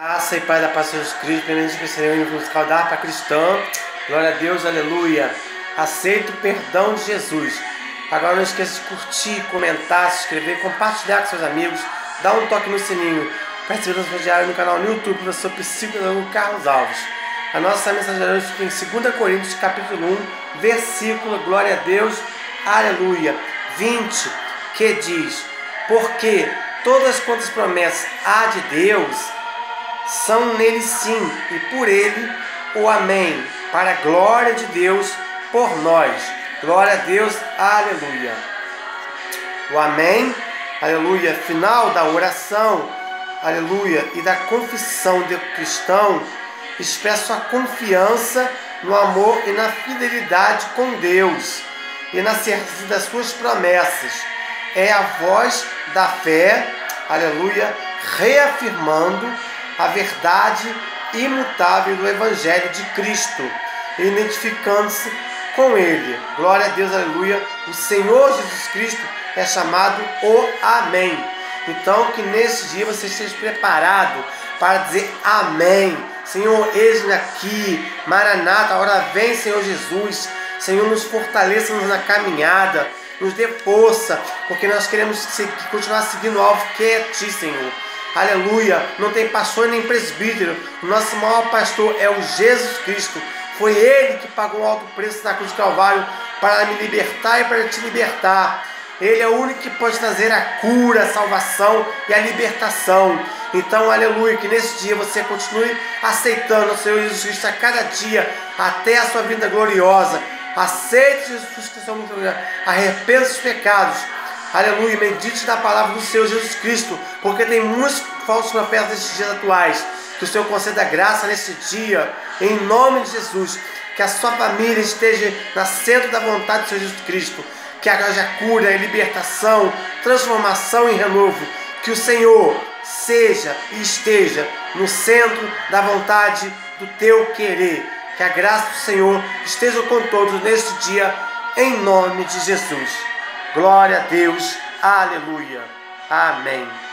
Graça e Pai da paz de Jesus Cristo, bem-vindos ao Senhor musical da harpa cristã. Glória a Deus, aleluia. Aceito o perdão de Jesus. Agora não esqueça de curtir, comentar, se inscrever, compartilhar com seus amigos, dar um toque no sininho para receber nosso diário no canal no YouTube, professor psicólogo Carlos Alves. A nossa mensagem hoje fica em 2 Coríntios, capítulo 1, versículo, glória a Deus, aleluia, 20, que diz, porque todas quantas promessas há de Deus, são nele sim e por ele o Amém, para a glória de Deus por nós. Glória a Deus, aleluia. O Amém, aleluia, final da oração, aleluia, e da confissão do cristão, expressa a confiança no amor e na fidelidade com Deus e na certeza das suas promessas. É a voz da fé, aleluia, reafirmando a verdade imutável do Evangelho de Cristo, identificando-se com ele. Glória a Deus, aleluia. O Senhor Jesus Cristo é chamado o Amém. Então, que nesse dia você esteja preparado para dizer Amém. Seguir eis-me aqui. Maranata, a hora vem, Senhor Jesus. Senhor, nos fortaleça-nos na caminhada. Nos dê força, porque nós queremos seguir, continuar seguindo o alvo que é Ti, Senhor. Aleluia. Não tem pastor nem presbítero. O nosso maior pastor é o Jesus Cristo. Foi ele que pagou alto preço na cruz do Calvário para me libertar e para te libertar. Ele é o único que pode trazer a cura, a salvação e a libertação. Então, aleluia, que nesse dia você continue aceitando o Senhor Jesus Cristo a cada dia, até a sua vida gloriosa. Aceite Jesus Cristo, arrependa os pecados Aleluia, medite na palavra do Senhor Jesus Cristo, porque tem muitos falsos profetas nesses dias atuais. Que o Senhor conceda graça nesse dia, em nome de Jesus. Que a sua família esteja na centro da vontade do Senhor Jesus Cristo. Que haja cura e libertação, transformação e renovo. Que o Senhor seja e esteja no centro da vontade do teu querer. Que a graça do Senhor esteja com todos neste dia, em nome de Jesus. Glória a Deus. Aleluia. Amém.